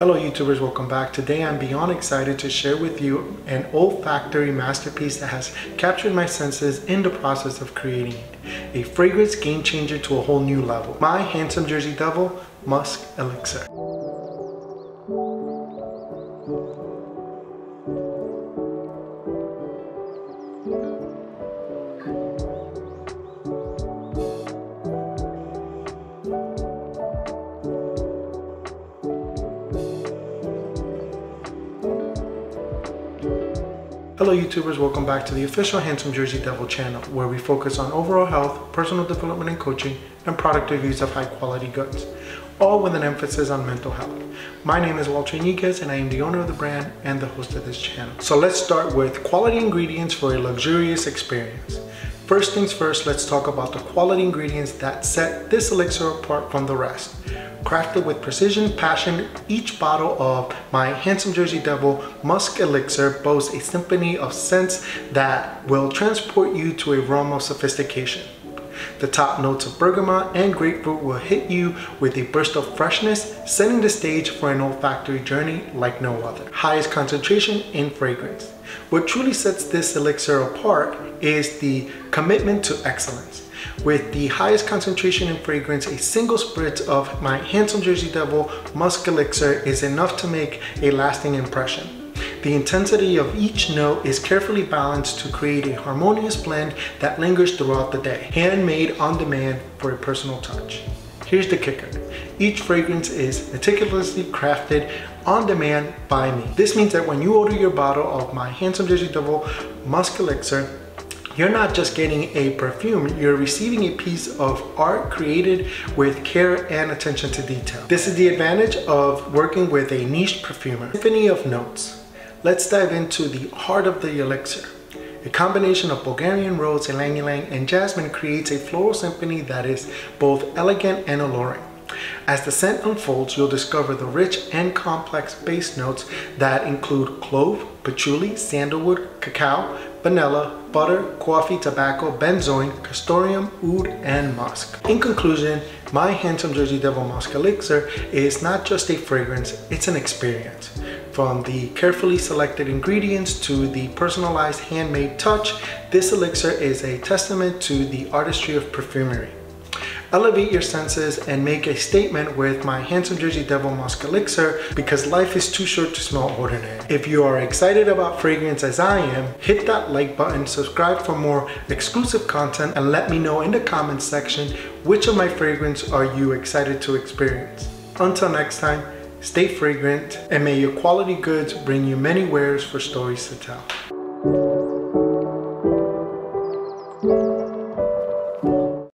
Hello YouTubers, welcome back. Today I'm beyond excited to share with you an olfactory masterpiece that has captured my senses in the process of creating it. A fragrance game changer to a whole new level. My Handsome Jersey Devil Musk Elixir. Hello YouTubers, welcome back to the official Handsome Jersey Devil channel where we focus on overall health, personal development and coaching, and product reviews of high quality goods, all with an emphasis on mental health. My name is Walter Iniguez and I am the owner of the brand and the host of this channel. So let's start with quality ingredients for a luxurious experience. First things first, let's talk about the quality ingredients that set this elixir apart from the rest. Crafted with precision, passion, each bottle of my Handsome Jersey Devil Musk Elixir boasts a symphony of scents that will transport you to a realm of sophistication. The top notes of bergamot and grapefruit will hit you with a burst of freshness, setting the stage for an olfactory journey like no other. Highest concentration in fragrance. What truly sets this elixir apart is the commitment to excellence. With the highest concentration in fragrance, a single spritz of my Handsome Jersey Devil Musk Elixir is enough to make a lasting impression. The intensity of each note is carefully balanced to create a harmonious blend that lingers throughout the day, handmade on demand for a personal touch. Here's the kicker. Each fragrance is meticulously crafted on demand by me. This means that when you order your bottle of my Handsome Jersey Devil Musk Elixir, you're not just getting a perfume, you're receiving a piece of art created with care and attention to detail. This is the advantage of working with a niche perfumer. Symphony of notes. Let's dive into the heart of the elixir. A combination of Bulgarian rose, ylang ylang, and jasmine creates a floral symphony that is both elegant and alluring. As the scent unfolds, you'll discover the rich and complex base notes that include clove, patchouli, sandalwood, cacao, vanilla, butter, coffee, tobacco, benzoin, castoreum, oud, and musk. In conclusion, my Handsome Jersey Devil Musk Elixir is not just a fragrance, it's an experience. From the carefully selected ingredients to the personalized handmade touch, this elixir is a testament to the artistry of perfumery. Elevate your senses and make a statement with my Handsome Jersey Devil Musk Elixir because life is too short to smell ordinary. If you are excited about fragrance as I am, hit that like button, subscribe for more exclusive content, and let me know in the comments section which of my fragrance are you excited to experience. Until next time, stay fragrant and may your quality goods bring you many wares for stories to tell.